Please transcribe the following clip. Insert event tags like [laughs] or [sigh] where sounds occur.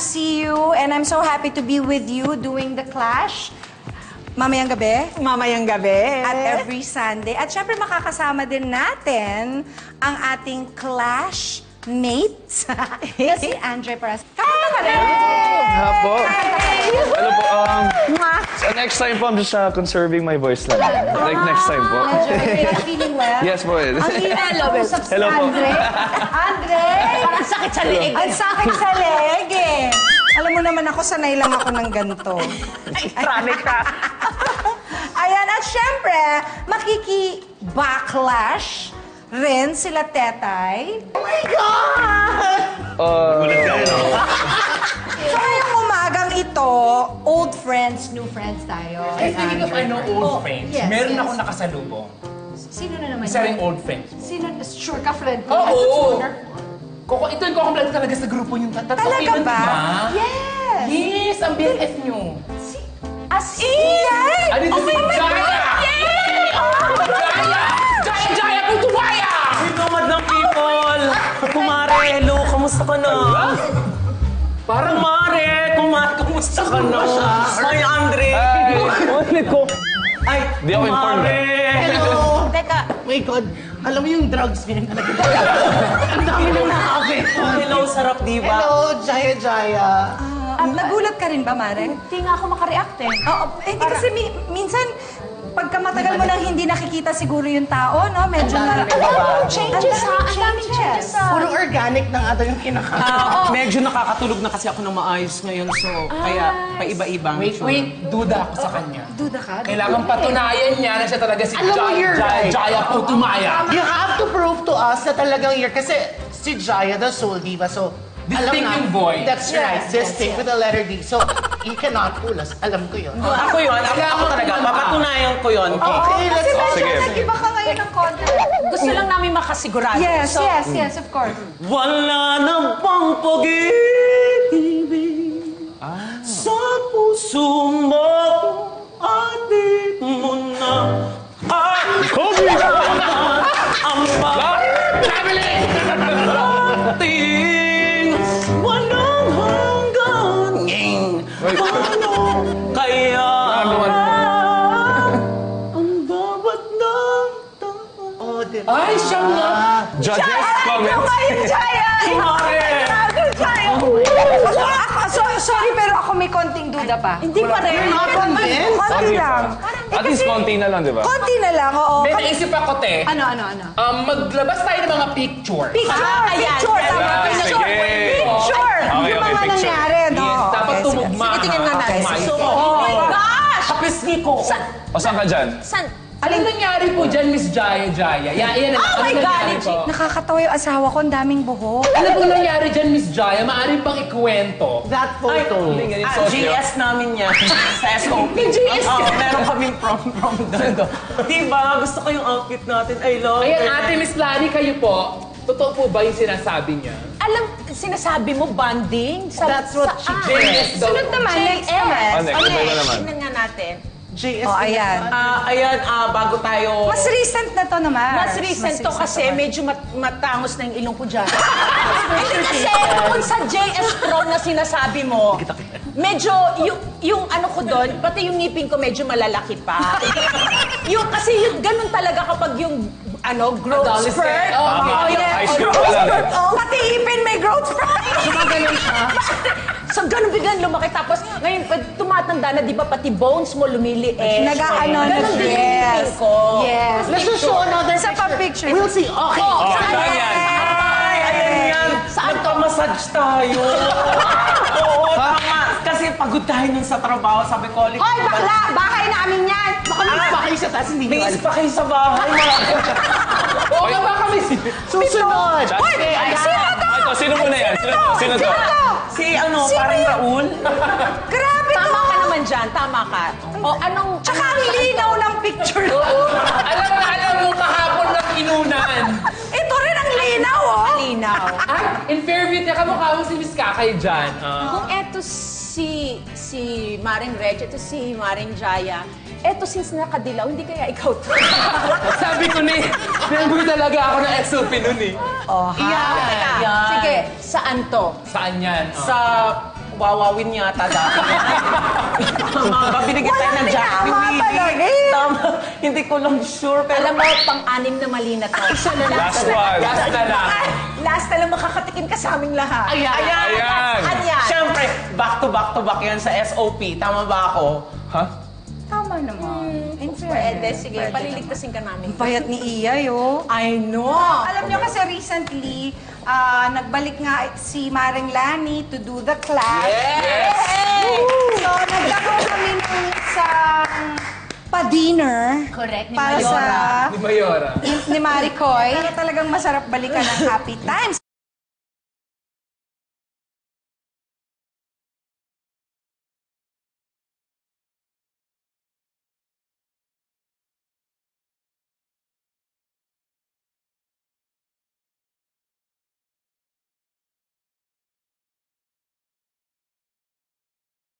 see you and I'm so happy to be with you doing the Clash. Mamayang gabi. Mamayang gabi. At every Sunday. At syempre makakasama din natin ang ating Clash mates [laughs] na si Andre Paras. Kamusta ka rin? Hello po. Um, so next time po, I'm just uh, conserving my voice lang. Like next time po. Andre, are you feeling well? Yes po. Ang hina [laughs] Hello, ng usap si Hello po. Andre. Andre! Parang sakit sa leeg. Ang sakit sa leg eh. Alam mo naman ako, sanay lang ako ng ganito. Ay, ka. [laughs] Ayan, at syempre, makiki-backlash rin sila Tetay. Oh my God! Uh, So old friends, new friends tayo. Ay, speaking of ano, old Oh, friends, yes, meron yes. ako nakasalubong. Sino na naman Isa yun? ring old friends. Sino? Sure ka, friend ko. Oo! [laughs] Koko, ito yung kukumpleto talaga sa grupo yung tat- tatlo Talaga ba? Yes! Yes, ang BFF nyo. As in! Ano ito si Jaya? Na? Hi, Andre! Ulit ko. Ay, Di ako informed. Hello! Teka, My God, alam mo yung drugs niya na Ang dami nang nakakit. Hello, sarap, di ba? Hello, Jaya Jaya. ah, nagulat ka rin ba, Mare? Hindi nga ako makareact eh. Oo, eh, hindi kasi mi- minsan, pagka matagal mo nang hindi nakikita siguro yung tao, no? Medyo na... Changes ha, ang daming changes ha. Puro organic na ata yung kinakain. Ah, medyo nakakatulog na kasi ako ng maayos ngayon, so kaya paiba-ibang. Wait, wait, duda ako sa kanya. Duda ka? Kailangan patunayan niya na siya talaga si Alam mo, Jaya, you're Jaya, right. Jaya Putumaya. You have to prove to us na talagang you're... Kasi si Jaya, the soul diva, so... Distinct alam na- yung voice. That's right, Yes, distinct with the letter D. So, you cannot fool us. Alam ko yun. Ako yun, ako, ako talaga, papatunayan ko yun. Okay, Kasi let's medyo Sige. nag-iba ka ngayon ng konti. Gusto lang namin makasigurado. Yes, So, yes, yes, of course. Wala na bang pag-ibig sa puso mo at di mo na kailangan ang pag-ating walang hangganing ano damdamin Oh, di ba? Ay, siya nga. judges, comments. Jaya! Kumare! Jaya! Ah, so- sorry, pero ako may konting duda pa. Hindi pa rin. You're not convinced? Konti lang. At least konti na lang, di ba? Konti na lang, oo. May naisip ako, te. Ano, ano, ano? Um, maglabas tayo ng mga picture. Picture! Ah, ayan. Picture! Tama, Ah, picture! sige. Picture! Okay, Yung okay, mga picture. nangyari, no? Yes, dapat Okay, tumugma. Sige, tingnan nga natin. Okay, So, oh my gosh! Kapisgi ko. O saan ka dyan? San? Anong nangyari po dyan, Miss Jaya Jaya? Yeah, yan, Oh ano my God, po? Nakakatawa yung asawa ko, ang daming buhok. Ano po nangyari dyan, Miss Jaya? Maaari pang ikwento. That Ay, photo. ah, GS namin yan. Sa SOP. May GS ka? meron kaming prom prom doon. Diba? Gusto ko yung outfit natin. I love Ayan, it. ate Miss Lani, kayo po. Totoo po ba yung sinasabi niya? Alam, sinasabi mo banding? Sa, That's what she saan? did. Sunod naman, next naman. Ah, next, iba naman. Tingnan nga natin. JS. Oh, ayan. Ah, ayan, ah, bago tayo... Mas recent na to naman. Mas recent to kasi medyo mat matangos na yung ilong ko dyan. [laughs] Hindi kasi kung sa JS Pro na sinasabi mo, medyo yung, yung ano ko doon, pati yung ngipin ko medyo malalaki pa. [laughs] yung kasi yung ganun talaga kapag yung ano, growth Adolescent. spurt. Oh, Oo, okay. High oh, school growth pa lang. spurt, oh. Pati ipin may growth spurt. Gumaganon siya. Ganun biglang lumaki. Tapos, ngayon, pag tumatanda na, di ba, pati bones mo lumiliit. Nag-ano, Ganun din yung yes. ngipin ko. Yes. Let's just show another pa picture. We'll see. Okay. Oh, Saan saan yan? Ay, ayan yan. Saan to? Nagpa-massage tayo. [laughs] Oo, tama. Kasi pagod tayo nun sa trabaho. Sabi ko, Hoy, Hoy, bakla! Bahay namin yan! Baka may pa kayo sa taas, hindi nyo alam. pa kayo sa bahay. [laughs] Oo nga ba kami? Susunod. Hoy! Okay, Sino to? Sino muna yan? Sino to? Sino to? Si ano, Sino parang yan? Raul. Grabe to! Tama ka naman dyan, tama ka. O, anong... Tsaka ang linaw ng picture. [laughs] alam na alam mo kahapon ng inunan. Ito rin ang linaw, oh. Malinaw. Ay, in Fairview, teka mukha mo si Miss Kakay dyan. Ah. Kung eto si si Maring Reg, eto si Maring Jaya, eto since nakadilaw, hindi kaya ikaw to. [laughs] Sabi ko ni, member talaga ako ng SOP nun eh. Oh, Teka, Yan. sige, saan to? Saan yan? Sa wawawin yata dati. Tama ba? Binigyan tayo ng Jack ni Willie. eh. Tama. Hindi ko lang sure, pero... Alam mo, pang-anim na mali na to. Isa na lang. Last one. Last na lang. Ay, last na lang makakatikim ka sa aming lahat. Ayan! Ayan! Ayan. Ayan! Siyempre, back to back to back yan sa SOP. Tama ba ako? Ha? Tama naman. In Pwede, fairness, sige. pwede Paliligtasin ka namin. Bayat ni Iya, yo. I know! Alam niyo kasi recently, ah, nagbalik nga si Maring Lani to do the class. Yes! So, nagkaroon kami ng isang pa-dinner. Correct, ni para Mayora. sa Ni Mayora. ni, ni Maricoy. Para talagang masarap balikan ng happy times.